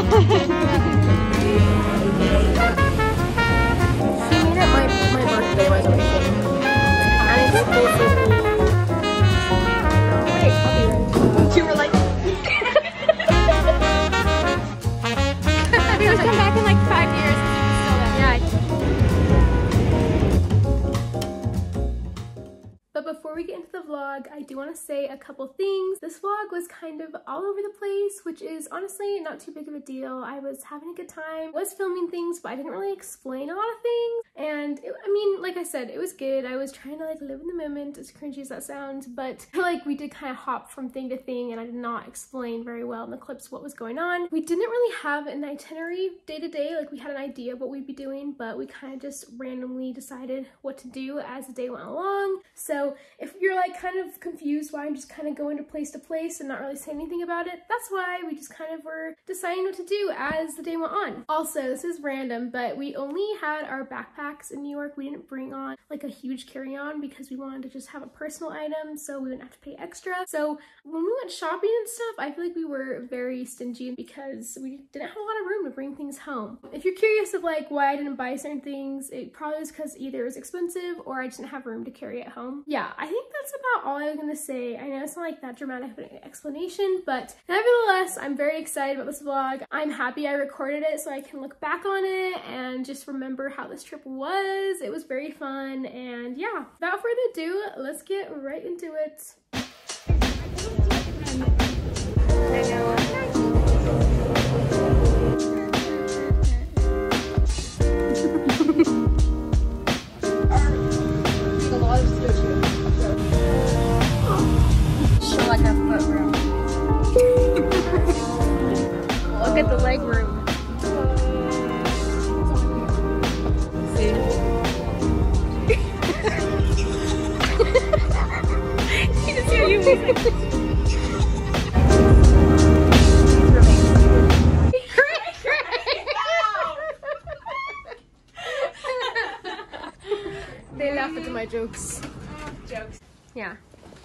Ha ha! Vlog, I do want to say a couple things. This vlog was kind of all over the place, which is honestly not too big of a deal. I was having a good time, was filming things, but I didn't really explain a lot of things. And it, I mean, like I said, it was good. I was trying to like live in the moment, as cringy as that sounds, but like we did kind of hop from thing to thing and I did not explain very well in the clips what was going on. We didn't really have an itinerary day to day, like we had an idea what we'd be doing, but we kind of just randomly decided what to do as the day went along. So if you're like kind of confused why I'm just kind of going to place to place and not really saying anything about it, that's why we just kind of were deciding what to do as the day went on. Also, this is random, but we only had our backpacks in New York. We didn't bring on like a huge carry-on because we wanted to just have a personal item so we wouldn't have to pay extra. So when we went shopping and stuff, I feel like we were very stingy because we didn't have a lot of room to bring things home. If you're curious of like why I didn't buy certain things, it probably was because either it was expensive or I didn't have room to carry it home. Yeah, I think that's about all I was gonna say. I know it's not like that dramatic an explanation, but nevertheless, I'm very excited about this vlog. I'm happy I recorded it so I can look back on it and just remember how this trip was. It was very fun, and yeah, without further ado, let's get right into it.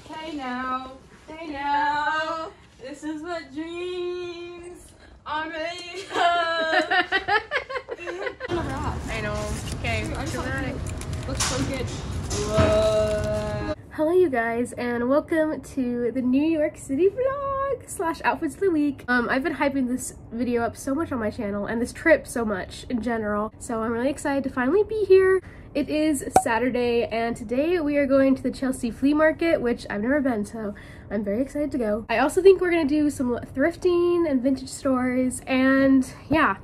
Hey now, hey now, this is what dreams are made of. I know. Okay, dramatic. Looks so good. Whoa. Hello you guys and welcome to the New York City vlog slash outfits of the week. Um, I've been hyping this video up so much on my channel and this trip so much in general. So I'm really excited to finally be here. It is Saturday and today we are going to the Chelsea Flea Market, which I've never been, so I'm very excited to go. I also think we're gonna do some thrifting and vintage stores and yeah.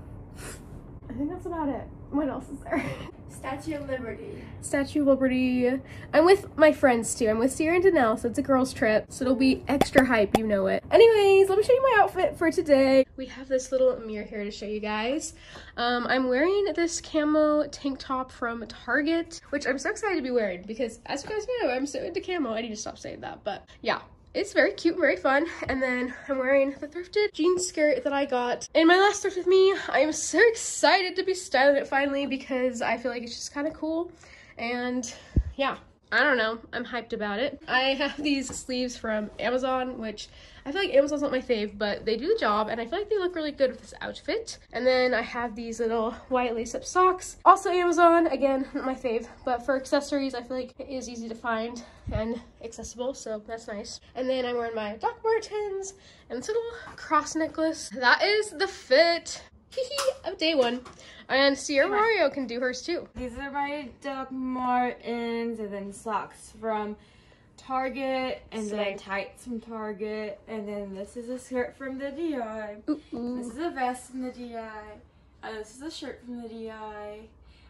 I think that's about it. What else is there? Statue of Liberty. Statue of Liberty. I'm with my friends too. I'm with Sierra and Danelle, so it's a girls trip. So it'll be extra hype, you know it. Anyways, let me show you my outfit for today. We have this little mirror here to show you guys. Um, I'm wearing this camo tank top from Target, which I'm so excited to be wearing because as you guys know, I'm so into camo. I need to stop saying that, but yeah. It's very cute, very fun. And then I'm wearing the thrifted jean skirt that I got in my last thrift with me. I am so excited to be styling it finally because I feel like it's just kind of cool. And yeah, I don't know. I'm hyped about it. I have these sleeves from Amazon, which I feel like Amazon's not my fave, but they do the job, and I feel like they look really good with this outfit. And then I have these little white lace-up socks. Also Amazon, again, not my fave, but for accessories, I feel like it is easy to find and accessible, so that's nice. And then I'm wearing my Doc Martens and this little cross necklace. That is the fit of day one. And Sierra Mario can do hers too. These are my Doc Martens and then socks from Target and Slay. then tights from Target and then this is a skirt from the DI. Ooh, This is a vest from the DI. Uh, this is a shirt from the DI.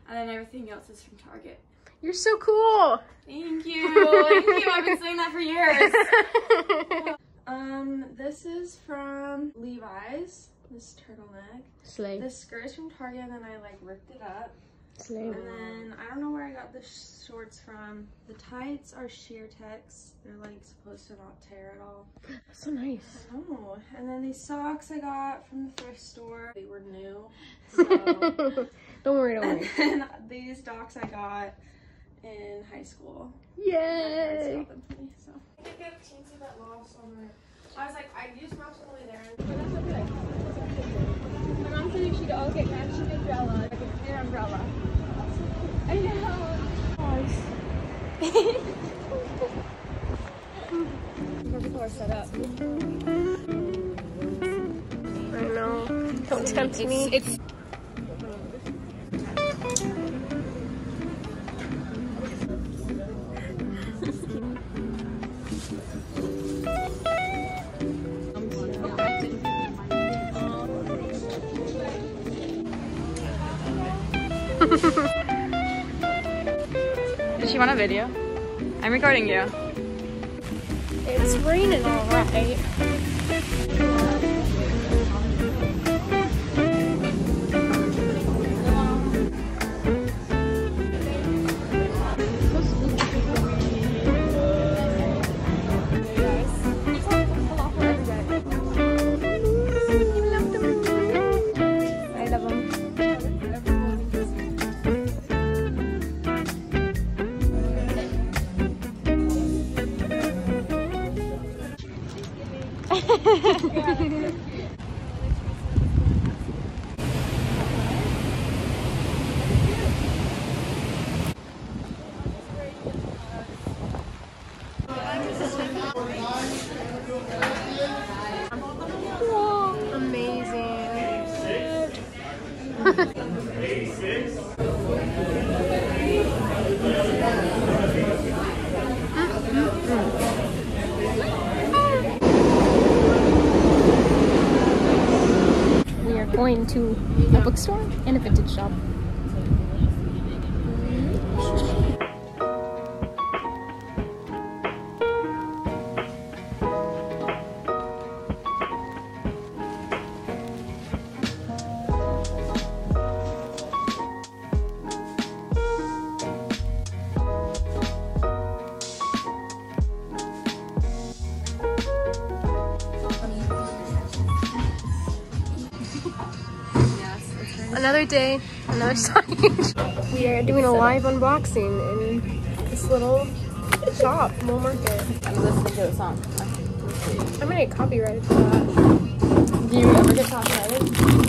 And then everything else is from Target. You're so cool. Thank you. Thank you. I've been saying that for years. Um, this is from Levi's. This turtleneck. Slay. This skirt is from Target, and then I like ripped it up. Slay. And then I don't know where I got the shorts from. The tights are Sheertex. They're like supposed to not tear at all. That's so nice. Oh, and then these socks I got from the thrift store. They were new. So, don't worry, don't and worry. then these docs I got in high school. My parents Yay! got them me, so. I did get a teensy bit lost on my. I was like, I used maps on the way there. She go, okay, matching umbrella. Like an umbrella. I know. People are set up. I know. Don't tempt me. It's Does she want a video? I'm recording you. It's raining all ハハハハ! To a bookstore and a vintage shop. Another day, another signage. we are doing a live unboxing in this little shop, Mall Market. I'm listening to the song. I'm gonna get copyrighted for that. Do you ever get copyrighted?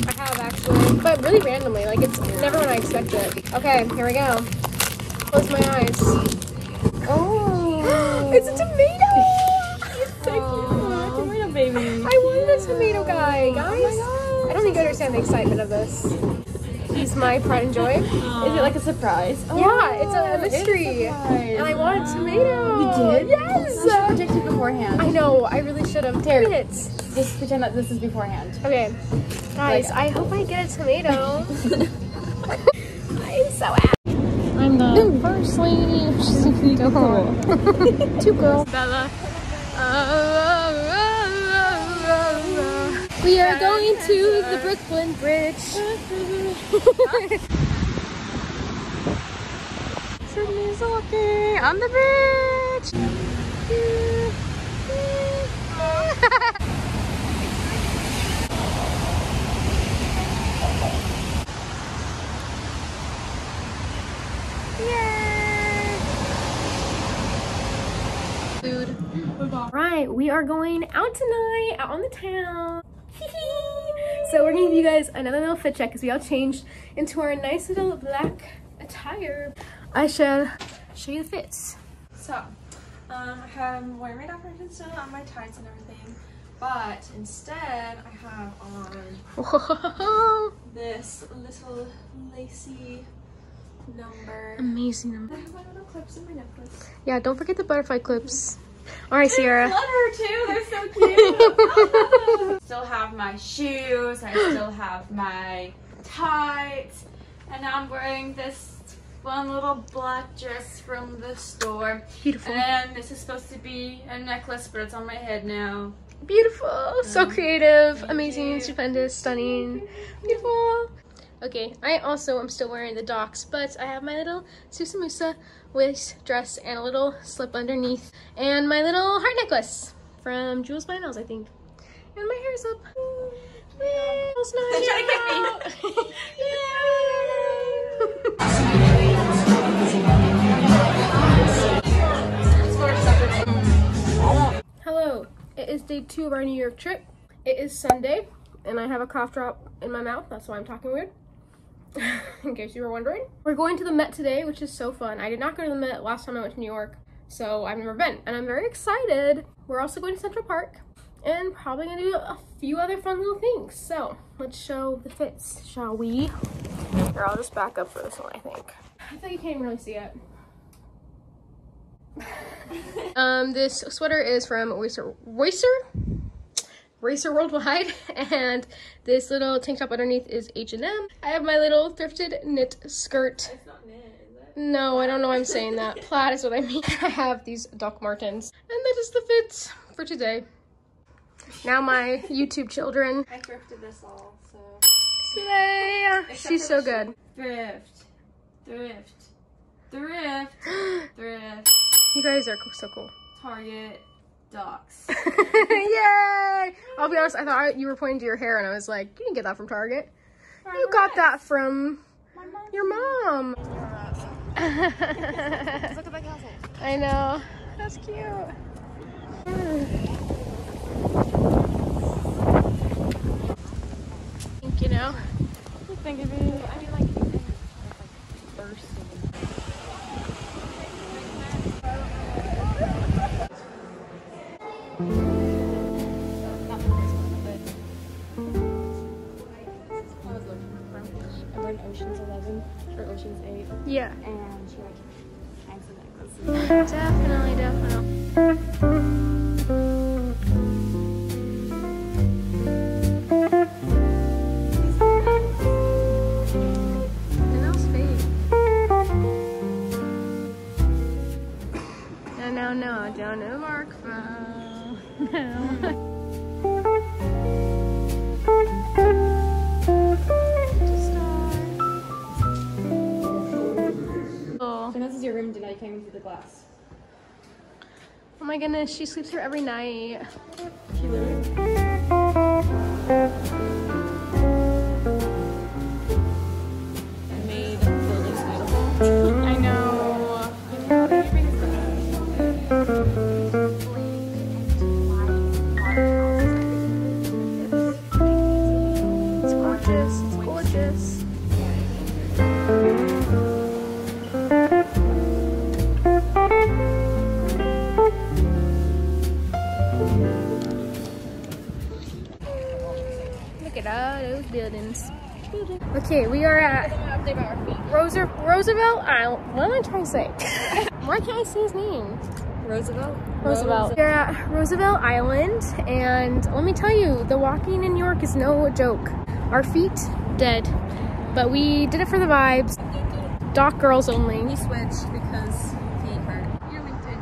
I have actually, but really randomly. Like it's never when I expect it. Okay, here we go. Close my eyes. Oh, it's a tomato. It's so cute. Tomato baby. I wanted a tomato guy, guys. I don't think you understand the excitement of this. He's my pride and joy. Is it like a surprise? yeah, it's a Oh, mystery. surprise. And I wanted tomato. You did? Yes. You should predict it beforehand. I know. I really should have. Here. Damn it. Just pretend that this is beforehand. Okay, guys. Like- I hope I get a tomato. I'm so happy. I'm the mm. first lady of Chicago. Two girls. Bella. Uh, We are going to the Brooklyn Bridge. Sydney's walking on the bridge. Food. Right, we are going out tonight, out on the town. So we're gonna give you guys another little fit check because we all changed into our nice little black attire. I shall show you the fits. So, um, I have wearing my decoration still on my tights and everything, but instead I have on this little lacy number. amazing. Number. I have my little clips in my necklace. Yeah, don't forget the butterfly clips. All right, Sierra. Flutter too, they're so cute. still have my shoes, I still have my tights, and now I'm wearing this one little black dress from the store. Beautiful. And this is supposed to be a necklace, but it's on my head now. Beautiful. So um, creative. Amazing. you. Stupendous. Stunning. Beautiful. Okay, I also am still wearing the docs, but I have my little Susamusa waist dress and a little slip underneath, and my little heart necklace from Jules by Nails, I think. And my hair's up. Nails not They're trying to out. Hello, it is day two of our New York trip. It is Sunday, and I have a cough drop in my mouth. That's why I'm talking weird. in case you were wondering. We're going to the Met today, which is so fun. I did not go to the Met last time I went to New York, so I've never been, and I'm very excited. We're also going to Central Park, and probably gonna do a few other fun little things. So let's show the fits, shall we? Here, I'll just back up for this one, I think. I think you can't even really see it. um, this sweater is from Oyster, Racer, Racer Worldwide, and this little tank top underneath is H&M. I have my little thrifted knit skirt. It's not knit, is it? No, I don't know why I'm saying that. Plaid is what I mean. I have these Doc Martens, and that is the fit for today. Now my YouTube children. I thrifted this all, so. Slay! She's so good. Thrift. Thrift. Thrift. Thrift. You guys are so cool. Target. Docs. Yay! I'll be honest, I thought you were pointing to your hair and I was like, you didn't get that from Target. You got that from mom. your mom. Look at that castle. I know. That's cute. No, no, don't Mark from. No. Oh. So this is your room tonight. You came in through the glass. oh my goodness, she sleeps here every night. Roosevelt Island. What am I trying to say? Why can't I say his name? Roosevelt. Roosevelt. We're at Roosevelt Island, and let me tell you, the walking in New York is no joke. Our feet dead, but we did it for the vibes. Doc girls only. We switched because he hurt. Your LinkedIn.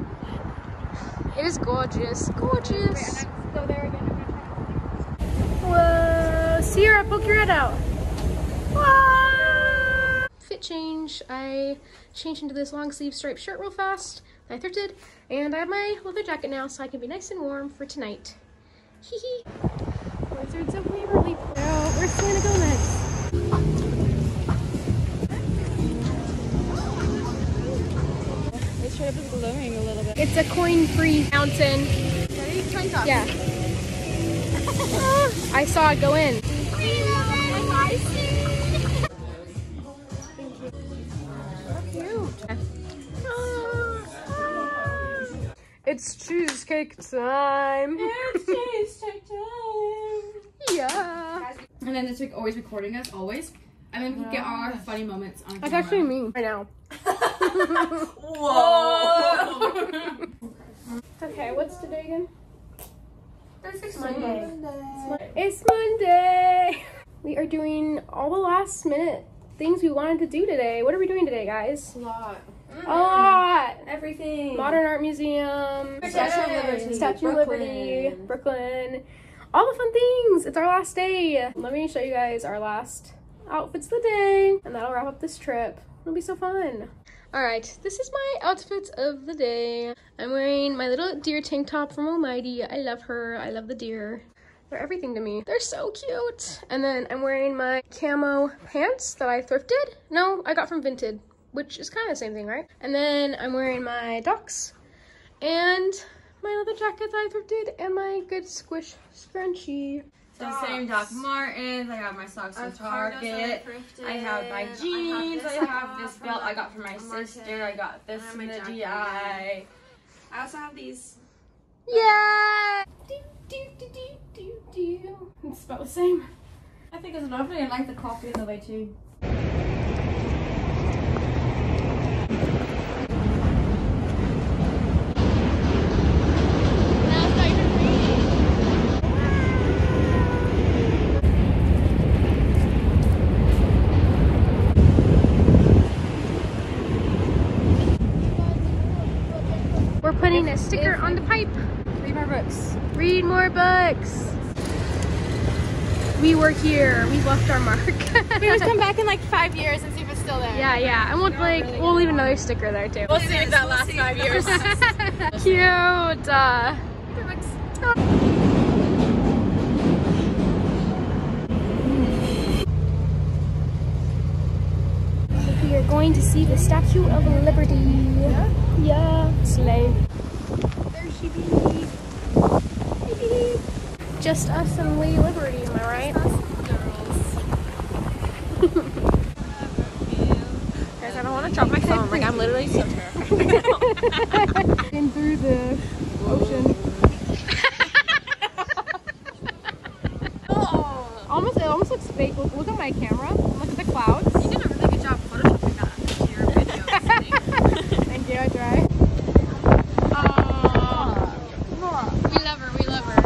It is gorgeous, gorgeous. Go there again. Whoa, Sierra, poke your head out. Whoa. Change. I changed into this long sleeve striped shirt real fast. I thrifted, and I have my leather jacket now, so I can be nice and warm for tonight. Hee hee. Wizards of Waverly. Now, where's Selena Gomez? This shirt is glowing a little bit. It's a coin-free fountain. Yeah. Ah, I saw it go in. It's cheesecake time. It's cheesecake time. yeah. And then it's like always recording us, always. And then we get all our funny moments on That's camera. actually me right now. Whoa! Okay, what's today again? It's Monday. It's Monday. We are doing all the last minute things we wanted to do today. What are we doing today, guys? A lot. A lot. Everything. Modern Art Museum, Statue of Liberty, Statue of Liberty, Brooklyn. Brooklyn. All the fun things. It's our last day. Let me show you guys our last outfits of the day, and that'll wrap up this trip. It'll be so fun. All right, this is my outfits of the day. I'm wearing my little deer tank top from Almighty. I love her. I love the deer. They're everything to me. They're so cute. And then I'm wearing my camo pants that I thrifted. No, I got from Vinted, which is kind of the same thing, right? And then I'm wearing my Docs and my leather jacket that I thrifted, and my good squish scrunchie. The same Doc Martens. I have my socks from Target. I have my jeans. I have this belt I got from my sister. I got this from the DI. I also have these. Yeah! It's about the same. I think it's lovely. I like the coffee in the way too. Now it's not even raining. We're putting a sticker on the pipe. Read my books. Read more books. We were here. We left our mark. We always come back in like five years and see if it's still there. yeah, yeah. And we'll like we'll leave another sticker there too. We'll see if that lasts five years. Cute. Uh, we are going to see the Statue of Liberty. Yeah? Yeah. Slave. There she be. Beep. Just us and Lady Liberty, am I right? Guys, I don't want to drop my phone. Like, I'm literally so terrified. In through the ocean. almost, it almost looks fake. Look, look at my camera. Look at the clouds. You did a really good job photoshopping that into your video. Thank you, I try. We love her. We love her.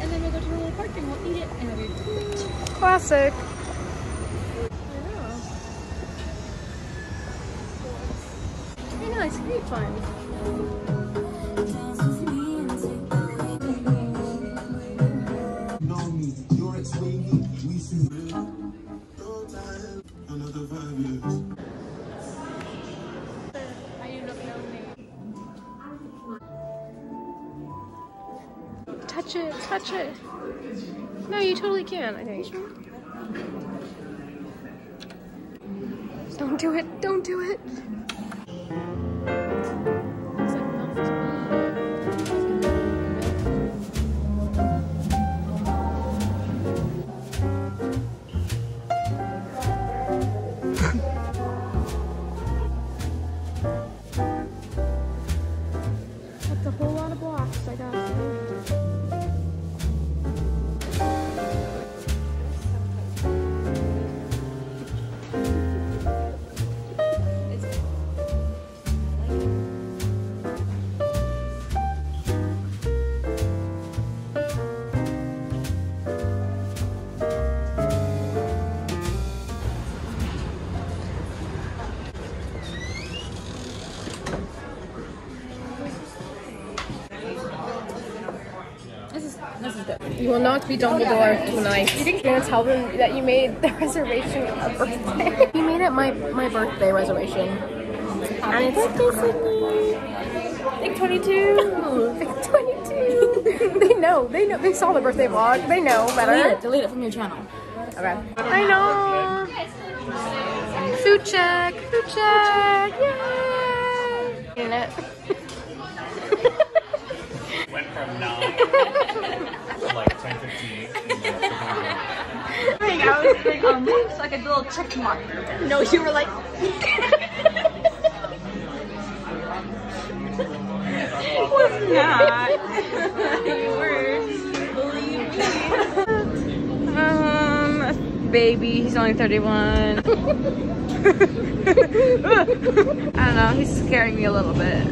And then we'll go to the little park and we'll eat it and it'll be Classic. Very nice, great know me, your ex wavy, we see another five years. Touch it, touch it. No, you totally can, I think. Don't do it, don't do it. Will not be Dumbledore tonight. You're gonna tell them that you made the reservation a birthday. you made it my my birthday reservation. And it's birthday Sydney. Like 22. like 22. they know. They know. They saw the birthday vlog. They know better. Delete it. Delete it from your channel. Okay. I know. Food check. Food check. Yay. In it. went from nine to like 10 15. I was like, um, it's like a little check mark. No, you were like. not. you were. Believe me. Um, baby, he's only 31. I don't know, he's scaring me a little bit.